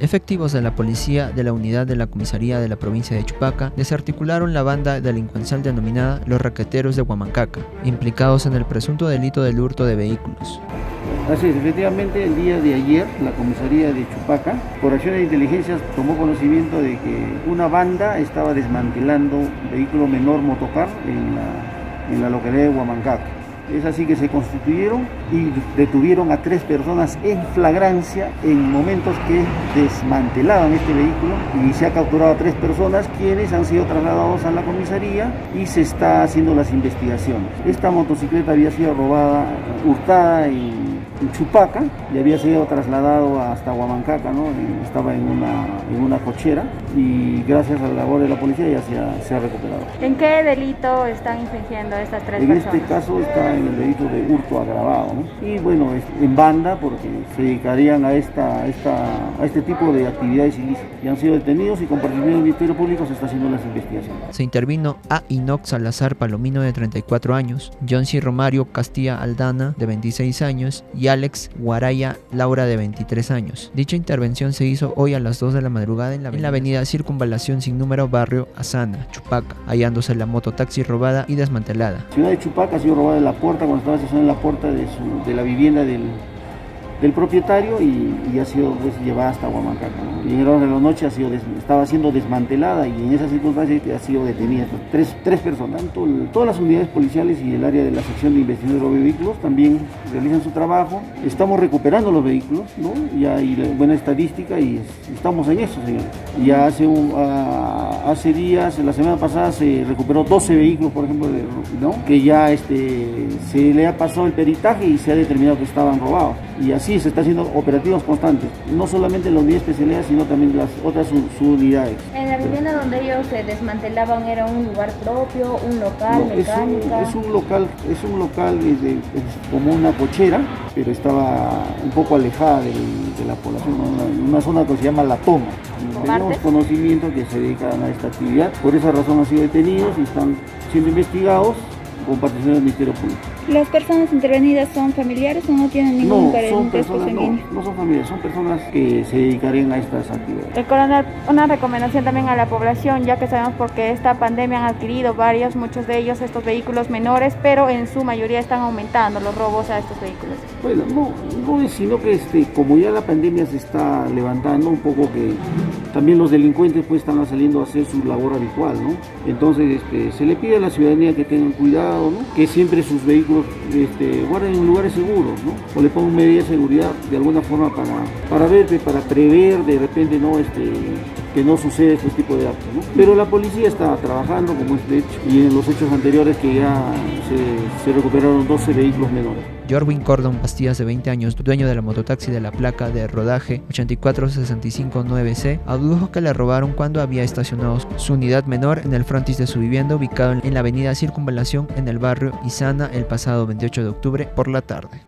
Efectivos de la policía de la unidad de la comisaría de la provincia de Chupaca desarticularon la banda delincuencial denominada Los Raqueteros de Huamancaca, implicados en el presunto delito del hurto de vehículos. Así es, efectivamente el día de ayer la comisaría de Chupaca, por acciones de inteligencia, tomó conocimiento de que una banda estaba desmantelando un vehículo menor motocar en la, en la localidad de Huamancaca. Es así que se constituyeron y detuvieron a tres personas en flagrancia en momentos que desmantelaban este vehículo y se ha capturado a tres personas quienes han sido trasladados a la comisaría y se está haciendo las investigaciones. Esta motocicleta había sido robada, hurtada en Chupaca y había sido trasladado hasta Huamancaca, ¿no? estaba en una, en una cochera y gracias a la labor de la policía ya se ha, se ha recuperado. ¿En qué delito están infringiendo estas tres en personas? En este caso está en el delito de hurto agravado ¿no? y bueno, en banda porque se dedicarían a, esta, esta, a este tipo de actividades ilícitas y han sido detenidos y con participación del Ministerio Público se está haciendo las investigaciones. Se intervino a Inox Salazar Palomino de 34 años, John C. Romario Castilla Aldana de 26 años y Alex Guaraya Laura de 23 años. Dicha intervención se hizo hoy a las 2 de la madrugada en la, en la avenida Circunvalación sin número barrio Asana, Chupaca, hallándose la mototaxi robada y desmantelada. Ciudad de Chupaca ha sido robada en la puerta cuando estaba estacionada en la puerta de, su, de la vivienda del del propietario y, ha sido pues, llevada hasta Huamancaca. ¿no? Y en el orden de la noche ha sido estaba siendo desmantelada y en esas circunstancias ha sido detenida tres, tres personas. Todas las unidades policiales y el área de la sección de investigación de vehículos también realizan su trabajo. Estamos recuperando los vehículos, ¿no? ya hay buena estadística y estamos en eso, señor. Ya hace, un, hace días, la semana pasada se recuperó 12 vehículos, por ejemplo, de, ¿no? que ya este, se le ha pasado el peritaje y se ha determinado que estaban robados. Y así se está haciendo operativos constantes, no solamente en la unidad de especialidad, sino también las otras subunidades. ¿En la vivienda donde ellos se desmantelaban era un lugar propio, un local, no, mecánica? Es un, es un, local, es un local es de, es como una cochera, pero estaba un poco alejada de, de la población, una, una, zona que se llama La Toma. Tenemos conocimiento que se dedican a esta actividad, por esa razón han sido detenidos y están siendo investigados con participación del Ministerio Público. ¿Las personas intervenidas son familiares o no tienen ningún no, parentesco no, no, son familiares, son personas que se dedicarían a estas actividades. El coronel, una recomendación también a la población, ya que sabemos porque esta pandemia han adquirido varios, muchos de ellos estos vehículos menores, pero en su mayoría están aumentando los robos a estos vehículos. Bueno, no, no es sino que este, como ya la pandemia se está levantando un poco que también los delincuentes pues están saliendo a hacer su labor habitual, ¿no? Entonces este, se le pide a la ciudadanía que tengan cuidado, ¿no? Que siempre sus vehículos este, guarden en lugares seguros, ¿no? O le pongan medidas de seguridad de alguna forma para, para ver, para prever de repente, ¿no? Este, que no sucede este tipo de actos. Pero la policía está trabajando como este hecho y en los hechos anteriores que ya se, recuperaron 12 vehículos menores. Jorwin Cordon Pastillas, de 20 años, dueño de la mototaxi de la placa de rodaje 84659C, adujo que le robaron cuando había estacionado su unidad menor en el frontis de su vivienda ubicado en la avenida Circunvalación en el barrio Isana el pasado 28 de octubre por la tarde.